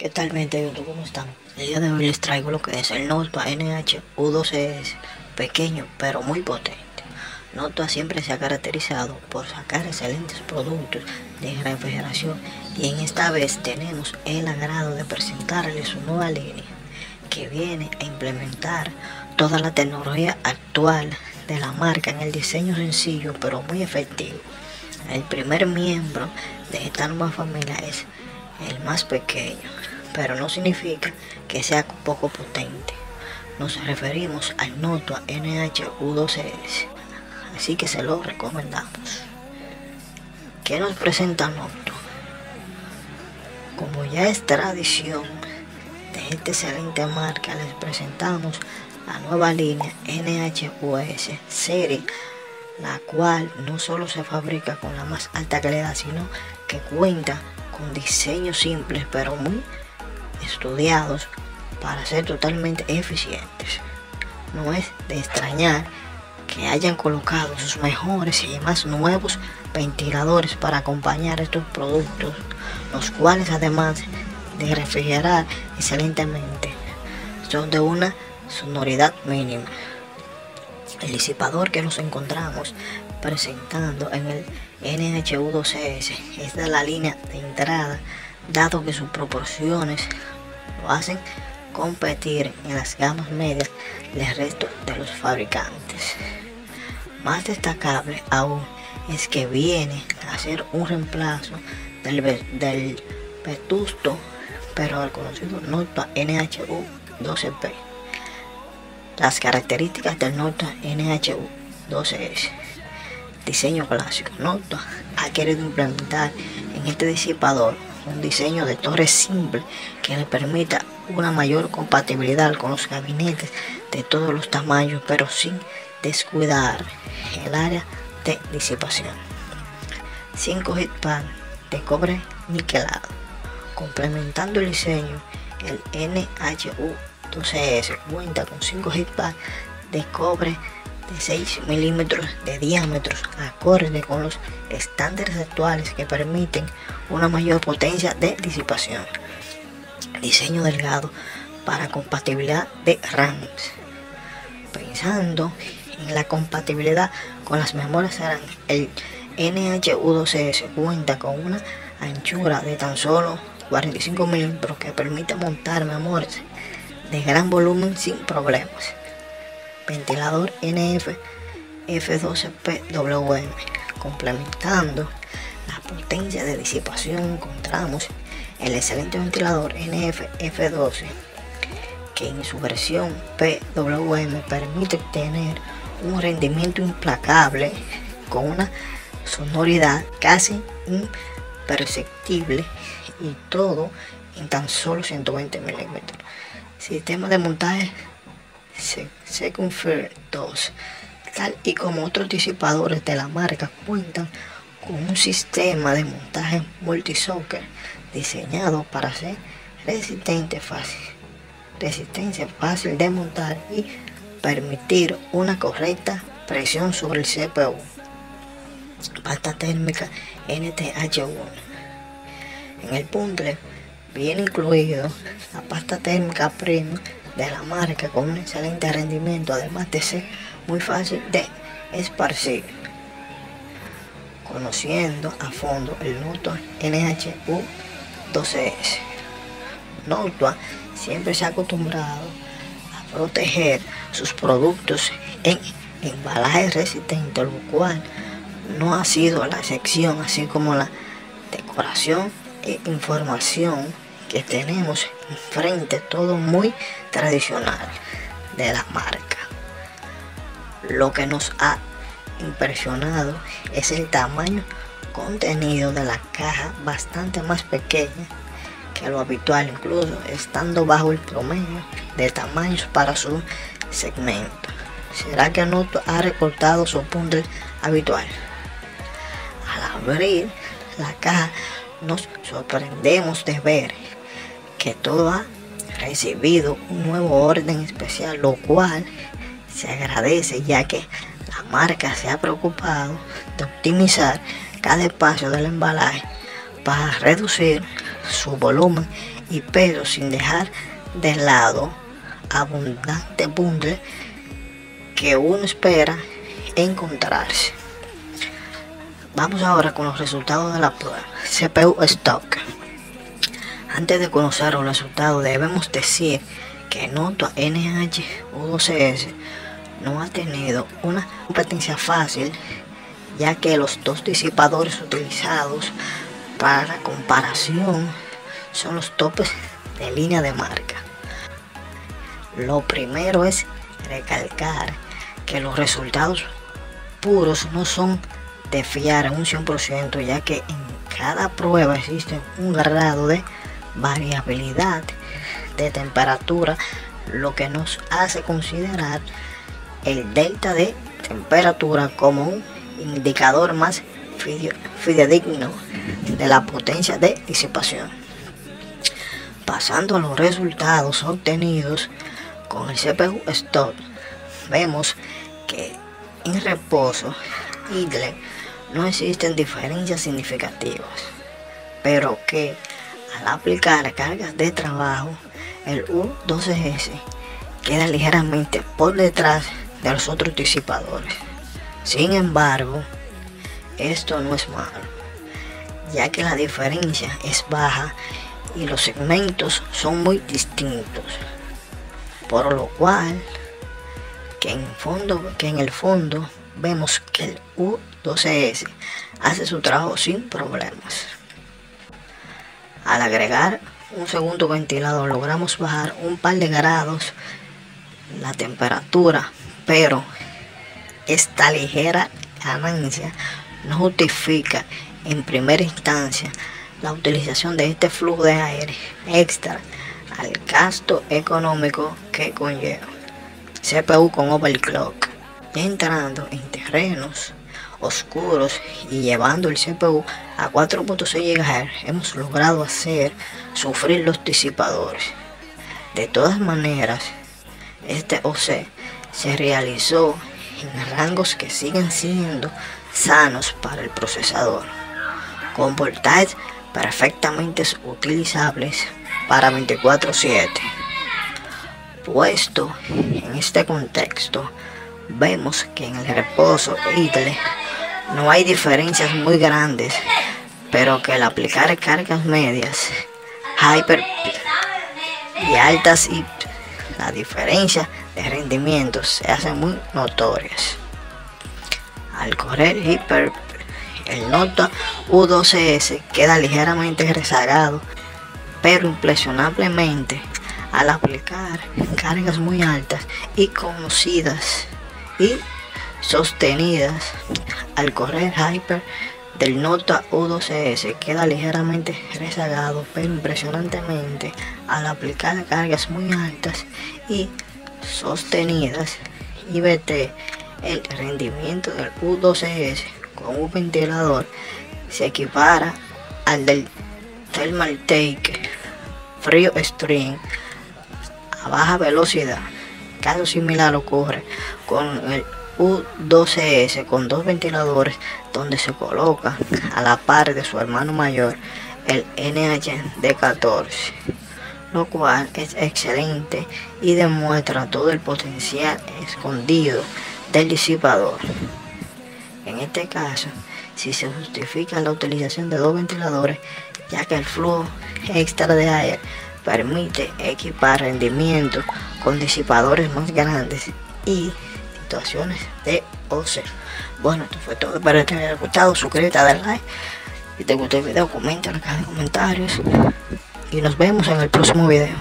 ¿Qué tal mente YouTube? ¿Cómo están? El día de hoy les traigo lo que es el Notpa NH U12S, pequeño pero muy potente. Notpa siempre se ha caracterizado por sacar excelentes productos de refrigeración y en esta vez tenemos el agrado de presentarles su nueva línea que viene a implementar toda la tecnología actual de la marca en el diseño sencillo pero muy efectivo. El primer miembro de esta nueva familia es el más pequeño, pero no significa que sea poco potente. Nos referimos al Notua NH-U12S, así que se lo recomendamos. ¿Qué nos presenta Noto? Como ya es tradición de esta excelente marca, les presentamos la nueva línea NH-US serie la cual no solo se fabrica con la más alta calidad, sino que cuenta con diseños simples pero muy estudiados para ser totalmente eficientes. No es de extrañar que hayan colocado sus mejores y más nuevos ventiladores para acompañar estos productos, los cuales además de refrigerar excelentemente, son de una sonoridad mínima. El disipador que nos encontramos presentando en el NHU2S es de la línea de entrada, dado que sus proporciones lo hacen competir en las gamas medias del resto de los fabricantes. Más destacable aún es que viene a ser un reemplazo del, del vetusto, pero al conocido Nota NHU 12P. Las características del Nota NHU 12S. Diseño clásico. Nota ha querido implementar en este disipador un diseño de torre simple que le permita una mayor compatibilidad con los gabinetes de todos los tamaños, pero sin descuidar el área de disipación. 5 headpad de cobre niquelado, complementando el diseño, el NHU 12S cuenta con 5 headpad de cobre de 6 milímetros de diámetro acorde con los estándares actuales que permiten una mayor potencia de disipación. Diseño delgado para compatibilidad de RAMs. Pensando en la compatibilidad con las memorias RAM, el NHU12S cuenta con una anchura de tan solo 45 milímetros que permite montar memorias de gran volumen sin problemas ventilador NF F12PWM. Complementando la potencia de disipación encontramos el excelente ventilador NF F12 que en su versión PWM permite obtener un rendimiento implacable con una sonoridad casi imperceptible y todo en tan solo 120 milímetros. Sistema de montaje Second 2, tal y como otros disipadores de la marca, cuentan con un sistema de montaje multisoccer diseñado para ser resistente fácil, resistencia fácil de montar y permitir una correcta presión sobre el CPU. Pasta térmica NTH1. En el punto viene incluido la pasta térmica premium de la marca con un excelente rendimiento, además de ser muy fácil de esparcir. Conociendo a fondo el Notua NHU 12S. Notua siempre se ha acostumbrado a proteger sus productos en embalaje resistente, lo cual no ha sido la excepción, así como la decoración e información que tenemos enfrente, todo muy tradicional de la marca. Lo que nos ha impresionado es el tamaño contenido de la caja bastante más pequeña que lo habitual, incluso estando bajo el promedio de tamaños para su segmento. ¿Será que no ha recortado su punto habitual? Al abrir la caja nos sorprendemos de ver que todo ha recibido un nuevo orden especial, lo cual se agradece ya que la marca se ha preocupado de optimizar cada espacio del embalaje para reducir su volumen y peso sin dejar de lado abundante bundle que uno espera encontrarse. Vamos ahora con los resultados de la prueba. CPU Stock. Antes de conocer los resultados debemos decir que Noto NH-U12S no ha tenido una competencia fácil ya que los dos disipadores utilizados para comparación son los topes de línea de marca. Lo primero es recalcar que los resultados puros no son de fiar en un 100% ya que en cada prueba existe un grado de variabilidad de temperatura lo que nos hace considerar el delta de temperatura como un indicador más fidedigno de la potencia de disipación. Pasando a los resultados obtenidos con el CPU Stock, vemos que en reposo idle no existen diferencias significativas, pero que al aplicar cargas de trabajo, el U12S queda ligeramente por detrás de los otros disipadores. Sin embargo, esto no es malo, ya que la diferencia es baja y los segmentos son muy distintos, por lo cual que en, fondo, que en el fondo vemos que el U12S hace su trabajo sin problemas. Al agregar un segundo ventilador logramos bajar un par de grados la temperatura, pero esta ligera ganancia no justifica en primera instancia la utilización de este flujo de aire extra al gasto económico que conlleva. CPU con overclock, entrando en terrenos oscuros y llevando el CPU a 4.6 GHz hemos logrado hacer sufrir los disipadores. De todas maneras, este OC se realizó en rangos que siguen siendo sanos para el procesador, con voltajes perfectamente utilizables para 24/7. Puesto en este contexto, vemos que en el reposo idle no hay diferencias muy grandes, pero que al aplicar cargas medias, hyper y altas y la diferencia de rendimiento se hace muy notorias. Al correr hiper, el nota U12S queda ligeramente rezagado, pero impresionablemente al aplicar cargas muy altas y conocidas y sostenidas al correr hyper del Nota U12S queda ligeramente rezagado pero impresionantemente al aplicar cargas muy altas y sostenidas IBT el rendimiento del U12S con un ventilador se equipara al del Thermal Take Frío Stream a baja velocidad. Caso similar ocurre con el U12S con dos ventiladores donde se coloca a la par de su hermano mayor el NHD14, lo cual es excelente y demuestra todo el potencial escondido del disipador. En este caso, si se justifica la utilización de dos ventiladores, ya que el flujo extra de aire permite equipar rendimiento con disipadores más grandes y situaciones de OC. Bueno, esto fue todo. Espero que te haya gustado. Suscríbete, dale like. Si te gustó el video, comenta en la comentarios. Y nos vemos en el próximo video.